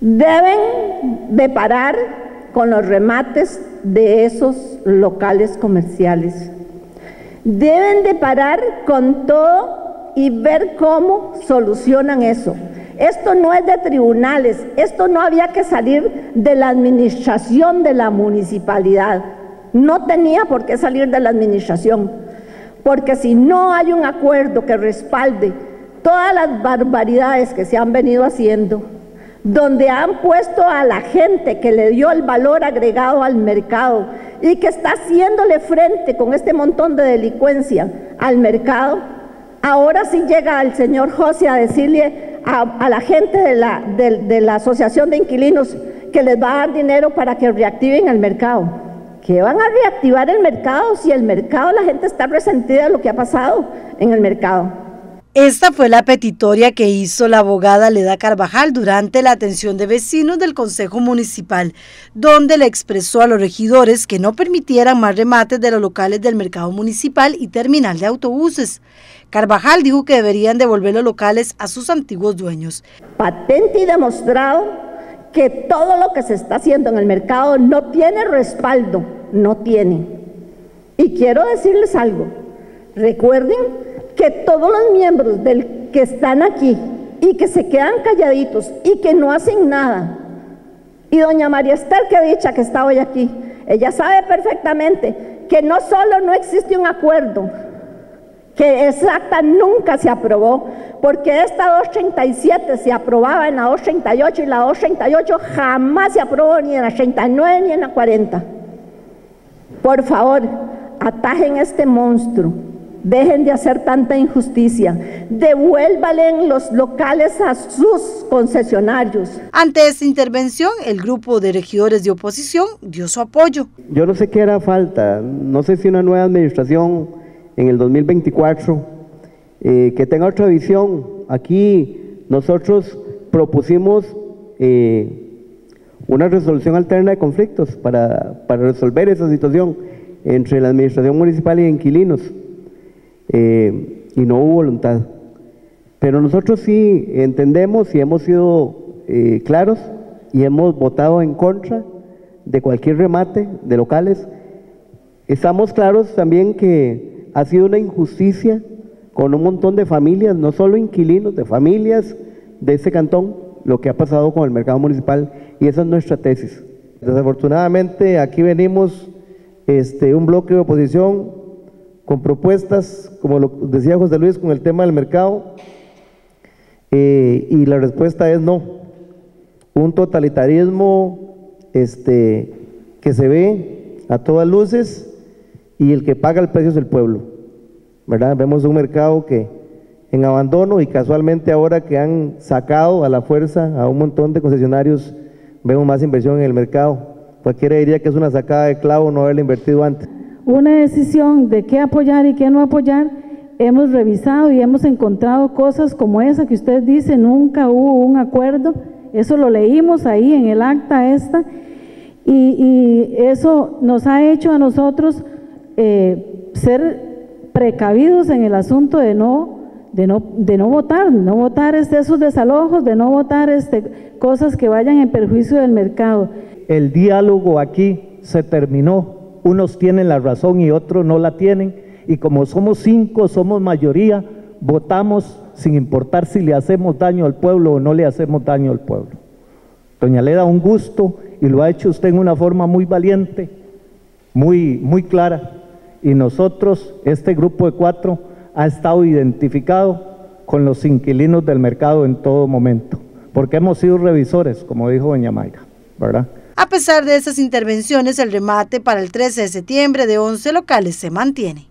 Deben de parar con los remates de esos locales comerciales. Deben de parar con todo y ver cómo solucionan eso. Esto no es de tribunales, esto no había que salir de la administración de la municipalidad. No tenía por qué salir de la administración, porque si no hay un acuerdo que respalde todas las barbaridades que se han venido haciendo, donde han puesto a la gente que le dio el valor agregado al mercado y que está haciéndole frente con este montón de delincuencia al mercado, ahora sí llega el señor José a decirle a, la gente de la, de, la Asociación de Inquilinos que les va a dar dinero para que reactiven el mercado. ¿Qué van a reactivar el mercado si el mercado, la gente está resentida de lo que ha pasado en el mercado? Esta fue la petitoria que hizo la abogada Leda Carvajal durante la atención de vecinos del Consejo Municipal, donde le expresó a los regidores que no permitieran más remates de los locales del mercado municipal y terminal de autobuses. Carvajal dijo que deberían devolver los locales a sus antiguos dueños. Patente y demostrado que todo lo que se está haciendo en el mercado no tiene respaldo, no tiene. Y quiero decirles algo, recuerden que todos los miembros del que están aquí y que se quedan calladitos y que no hacen nada, y doña María Esther que dicha que está hoy aquí, ella sabe perfectamente que no solo no existe un acuerdo, que exacta nunca se aprobó, porque esta 237 se aprobaba en la 238 y la 238 jamás se aprobó ni en la 39 ni en la 40. Por favor, atajen este monstruo. Dejen de hacer tanta injusticia. Devuélvalen los locales a sus concesionarios. Ante esta intervención, el grupo de regidores de oposición dio su apoyo. Yo no sé qué era falta. No sé si una nueva administración en el 2024, eh, que tenga otra visión. Aquí nosotros propusimos eh, una resolución alterna de conflictos para, resolver esa situación entre la administración municipal y inquilinos. Eh, y no hubo voluntad. Pero nosotros sí entendemos y hemos sido claros y hemos votado en contra de cualquier remate de locales. Estamos claros también que ha sido una injusticia con un montón de familias, no solo inquilinos, de familias de ese cantón, lo que ha pasado con el mercado municipal y esa es nuestra tesis. Desafortunadamente aquí venimos este, un bloque de oposición con propuestas, como lo decía José Luis, con el tema del mercado, eh, y la respuesta es no. Un totalitarismo este, que se ve a todas luces y el que paga el precio es el pueblo. ¿verdad? Vemos un mercado que en abandono y casualmente ahora que han sacado a la fuerza a un montón de concesionarios, vemos más inversión en el mercado. Cualquiera diría que es una sacada de clavo no haberla invertido antes. Una decisión de qué apoyar y qué no apoyar, hemos revisado y hemos encontrado cosas como esa que usted dice, nunca hubo un acuerdo, eso lo leímos ahí en el acta esta, y, eso nos ha hecho a nosotros eh, ser precavidos en el asunto de no, de no, de no votar, no votar este, esos desalojos, de no votar este, cosas que vayan en perjuicio del mercado. El diálogo aquí se terminó, unos tienen la razón y otros no la tienen, y como somos cinco, somos mayoría, votamos sin importar si le hacemos daño al pueblo o no le hacemos daño al pueblo. Doña Leda, un gusto y lo ha hecho usted en una forma muy valiente, muy, muy clara y nosotros, este grupo de cuatro, ha estado identificado con los inquilinos del mercado en todo momento, porque hemos sido revisores, como dijo doña Mayra, ¿verdad? A pesar de esas intervenciones, el remate para el 13 de septiembre de 11 locales se mantiene.